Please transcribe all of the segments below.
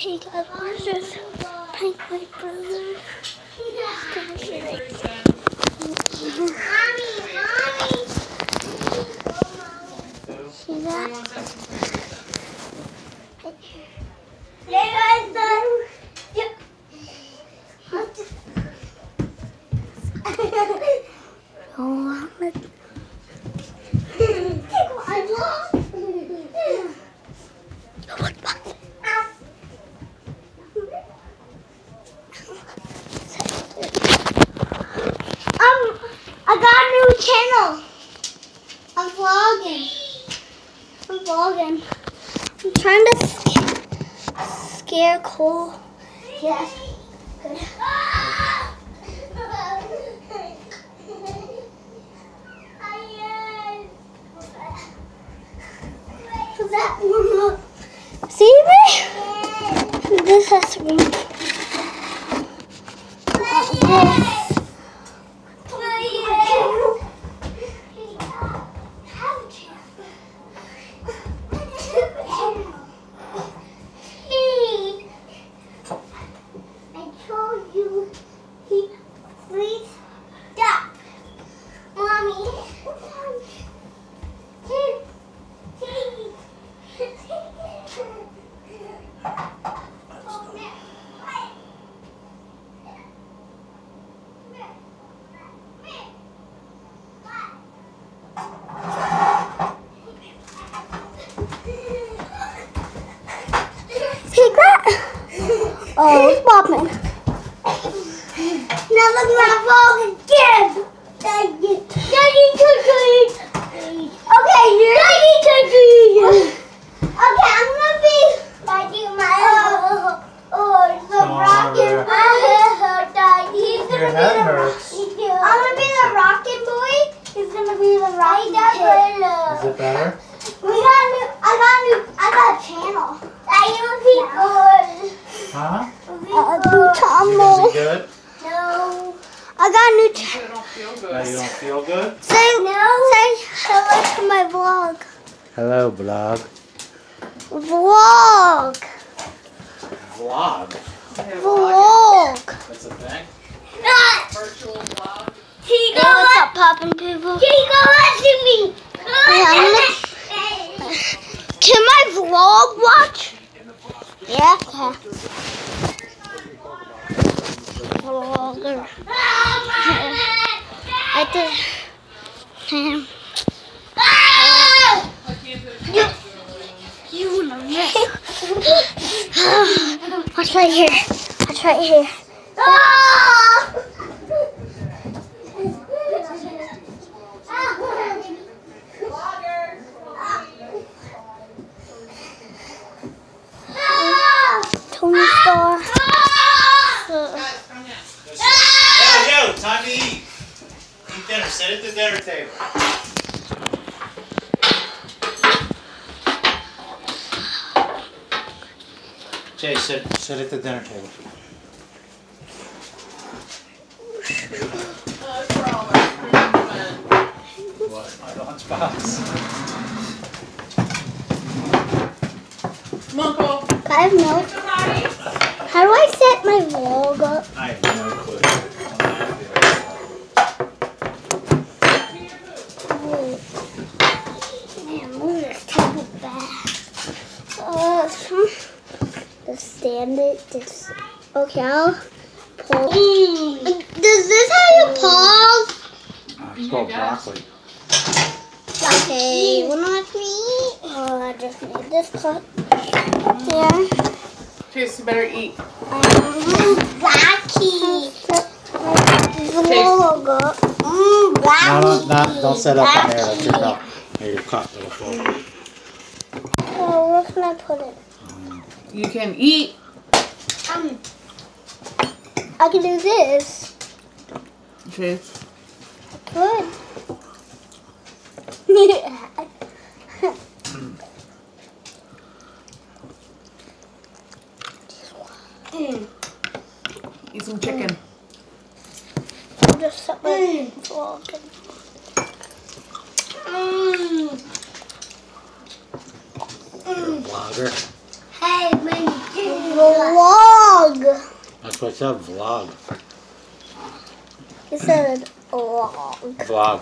Hey guys, we're just prank my brother. Mommy, mommy. See that? Hey guys, vlogging. I'm trying to sc- scare Cole. Yes. Good. That up. See me? This has to be. This. I told you, he, please stop, mommy. Take that. Oh, it's popping. Now look at my vlog again. Daddy, Daddy, Daddy. Okay, you're Daddy, Daddy. Okay, I'm gonna be Daddy, my oh, oh, the Oh, rocket there. boy. Daddy, he's gonna Your be the hurts. I'm gonna be the rocket boy. He's gonna be the rocket kid. Is it better? We got a new. I got a new. I got a channel. I will be good. Huh? New Is it good? No. I got a new channel. I don't feel Now you don't feel good? Say no. Say hello to my vlog. Hello, blog. Vlog. Vlog. Vlog. That's a thing? Virtual vlog. Hey, what's up, poppin' people? Chico, listen to me. Can my vlog watch? Yeah. Okay. Vlogger. I did. It. you wanna miss? Watch right here. Watch right here. Tony Star. Hey, yo, time to eat. Eat dinner. Sit at the dinner table. Jay, sit, sit at the dinner table. For all my friends. What? My lunchbox. Come on, Cole. I have no. How do I set my vlog up? I have no clue. Wait. Man, move this table back. Uh, just it. Just okay. I'll pull. Mm. Does this have you mm. pause? Uh, it's called broccoli. Okay, one not me. Oh, I just need this cut. Yeah. Chase, you better eat. Mmm, Rocky. Vlog up. Mmm, No, Rocky. no, not, don't set up in there. That's your cup. Here, your cup. It'll fall. Oh, where can I put it? You can eat. Um, I can do this. Chase. Good. Eat some chicken. I'll just set my vlog. Mmm. Vlogger. Hey, my vlog. That's what I said, vlog. You said vlog. Vlog.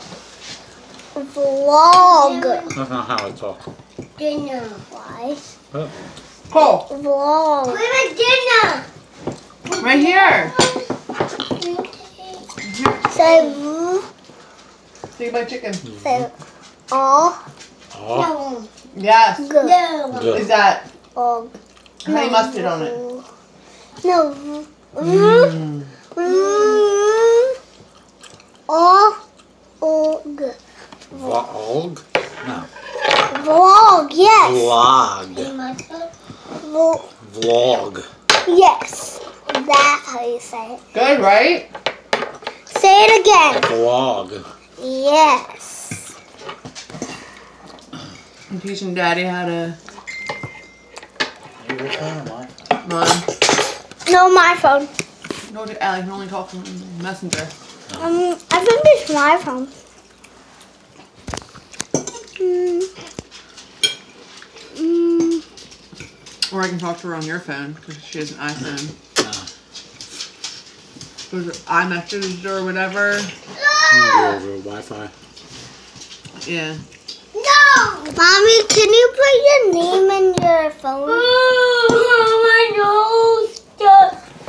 Vlog. That's not how I talk. Dinner. Why? Cole, Vlog. Where's dinner? right here. Say v. See my chicken. Say all. Oh, Yes. Good. good. Is that Og. honey mustard on it? No. Mm. Mm. Og. Og. Vlog? No. Vlog. Yes. Vlog. Vlog. Vlog. Yes. That's how you say it. Good, right? Say it again. Vlog. Yes. I'm teaching Daddy how to Your phone, Mike. run. No, my phone. No, Allie can only talk from Messenger. Um, I think it's my phone. Mm. Mm. Or I can talk to her on your phone because she has an iPhone. No. Goes iMessage or whatever. Go over Wi-Fi. Yeah. No! Mommy, can you put your name in your phone?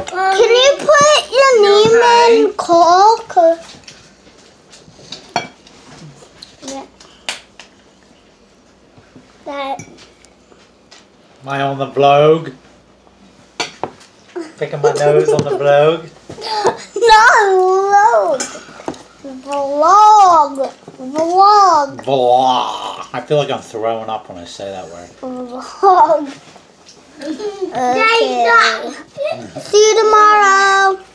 Can you put your You name okay? in call? 'Cause- Yeah. That. Am I on the vlog? Picking my nose on the vlog? No, vlog. Vlog. Vlog. Vlog. I feel like I'm throwing up when I say that word. Vlog. Okay. See you tomorrow.